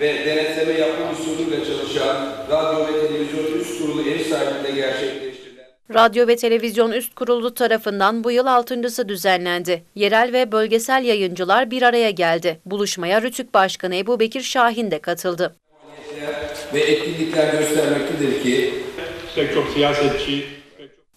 ve denetleme yapma usulüyle çalışan radyo ve televizyon üst kurulu ev sahipliğinde gerçekleştirilen Radyo ve Televizyon Üst Kurulu tarafından bu yıl altıncısı düzenlendi. Yerel ve bölgesel yayıncılar bir araya geldi. Buluşmaya Rütük Başkanı Ebu Bekir Şahin de katıldı. ve etkinlikler göstermektedir ki pek çok siyasetçi,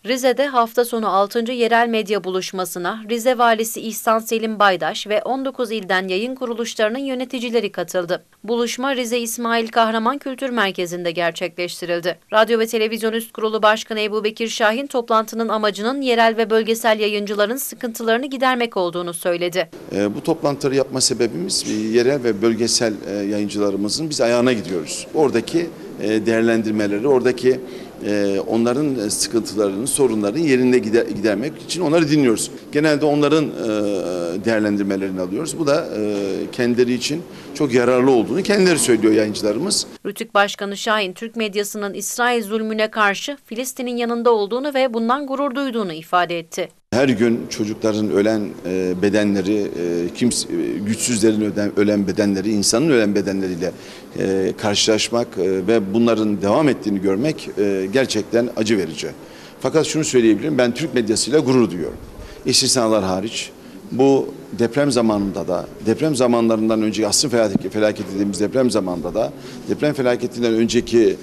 Rize'de hafta sonu 6. yerel medya buluşmasına Rize Valisi İhsan Selim Baydaş ve 19 ilden yayın kuruluşlarının yöneticileri katıldı. Buluşma Rize İsmail Kahraman Kültür Merkezi'nde gerçekleştirildi. Radyo ve Televizyon Üst Kurulu Başkanı Ebu Bekir Şahin toplantının amacının yerel ve bölgesel yayıncıların sıkıntılarını gidermek olduğunu söyledi. E, Bu toplantıları yapma sebebimiz e, yerel ve bölgesel e, yayıncılarımızın biz ayağına gidiyoruz. Oradaki e, değerlendirmeleri, oradaki onların e, sıkıntılarını, sorunlarını yerinde gider, gidermek için onları dinliyoruz. Genelde onların e, değerlendirmelerini alıyoruz. Bu da e, kendileri için çok yararlı olduğunu kendileri söylüyor yayıncılarımız. Rütük Başkanı Şahin, Türk medyasının İsrail zulmüne karşı Filistin'in yanında olduğunu ve bundan gurur duyduğunu ifade etti. Her gün çocukların ölen e, bedenleri, e, kimse, e, güçsüzlerin ölen bedenleri, insanın ölen bedenleriyle karşılaşmak ve bunların devam ettiğini görmek gerçekten acı verici. Fakat şunu söyleyebilirim, ben Türk medyasıyla gurur duyuyorum. İstisnalar hariç bu deprem zamanında da, deprem zamanlarından önceki asrın felaketi, felaketi dediğimiz deprem zamanında da, deprem felaketinden önceki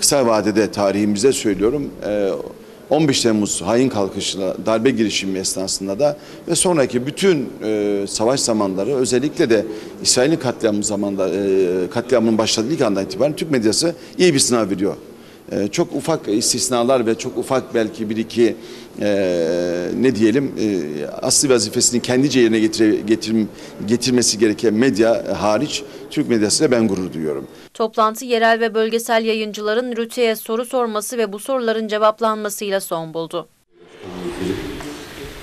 kısa vadede tarihimizde söylüyorum, e, 15 Temmuz hain kalkışına, darbe girişimi esnasında da ve sonraki bütün e, savaş zamanları özellikle de İsrail'in katliamı zamanda e, katliamının başladığı ilk andan itibaren Türk medyası iyi bir sınav veriyor. E, çok ufak istisnalar ve çok ufak belki bir iki e, ne diyelim e, asli vazifesini kendice yerine getire, getir, getirmesi gereken medya hariç Türk medyasıyla ben gurur duyuyorum. Toplantı yerel ve bölgesel yayıncıların Rütü'ye soru sorması ve bu soruların cevaplanmasıyla son buldu.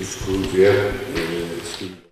üç kurulcuya e,